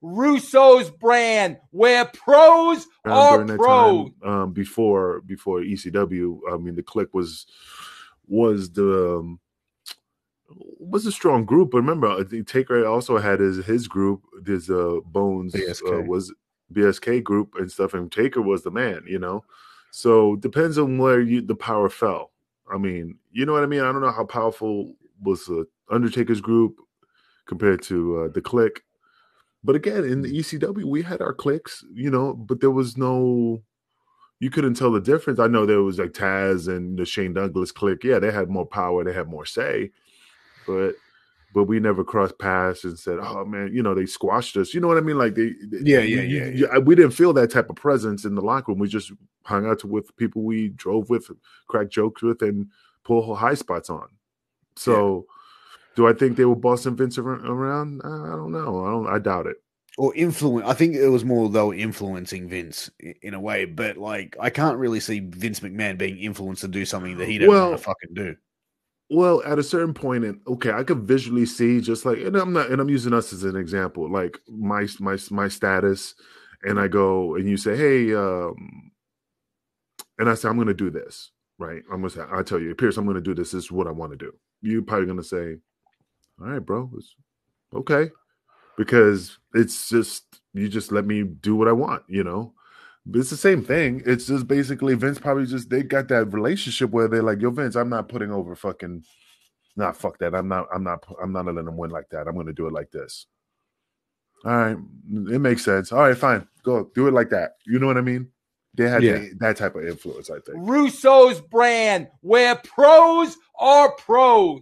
Russo's brand, where pros um, are during pros. time, um, before before ECW. I mean, the Kliq was was the um, was a strong group. But remember, I think Taker also had his his group. His uh, Bones uh, was BSK group and stuff, and Taker was the man. You know, so depends on where you the power fell. I mean, you know what I mean. I don't know how powerful was uh, Undertaker's group compared to uh, the Kliq. But again, in the mm-hmm. ECW, we had our clicks, you know, but there was no, you couldn't tell the difference. I know there was like Taz and the Shane Douglas click. Yeah, they had more power, they had more say, but but we never crossed paths and said, "Oh man, you know they squashed us." You know what I mean? Like they, Yeah, yeah, yeah, you- we didn't feel that type of presence in the locker room. We just hung out with people we drove with, cracked jokes with, and pull high spots on. So, do I think they were bossing Vince around? I don't know. I don't. I doubt it. or influence. I think it was more were influencing Vince in a way, but like I can't really see Vince McMahon being influenced to do something that he doesn't Well, want to fucking do. Well, at a certain point, and okay, I could visually see just like, and I'm not, and I'm using us as an example, like my my my status, and I go and you say, hey, um, and I say I'm going to do this, right? I'm going to say, I tell you, Pierce, I'm going to do this. This is what I want to do. You're probably going to say, all right, bro, it's okay, because it's just you just let me do what I want, you know. But it's the same thing. It's just basically Vince probably just they got that relationship where they're like, "Yo, Vince, I'm not putting over fucking, nah, fuck that. I'm not, I'm not, I'm not letting them win like that. I'm going to do it like this." All right, it makes sense. All right, fine, go do it like that. You know what I mean? They had Yeah. that, that type of influence, I think. Russo's brand, where pros are pros.